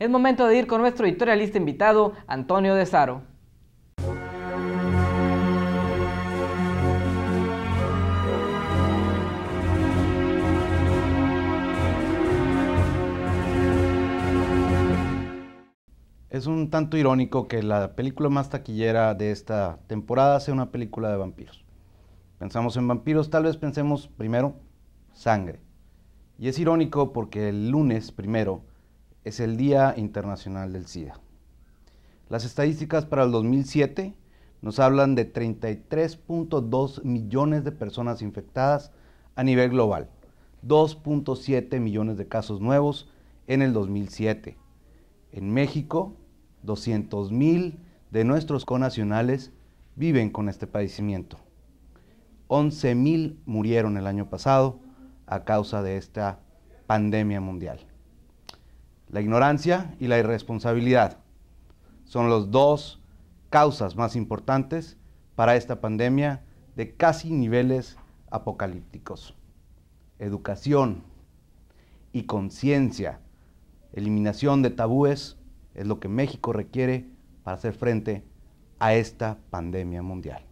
Es momento de ir con nuestro editorialista invitado, Antonio De Saro. Es un tanto irónico que la película más taquillera de esta temporada sea una película de vampiros. Pensamos en vampiros, tal vez pensemos primero sangre. Y es irónico porque el lunes primero es el Día Internacional del SIDA. Las estadísticas para el 2007 nos hablan de 33.2 millones de personas infectadas a nivel global, 2.7 millones de casos nuevos en el 2007. En México, 200 mil de nuestros conacionales viven con este padecimiento. 11 mil murieron el año pasado a causa de esta pandemia mundial. La ignorancia y la irresponsabilidad son las dos causas más importantes para esta pandemia de casi niveles apocalípticos. Educación y conciencia, eliminación de tabúes es lo que México requiere para hacer frente a esta pandemia mundial.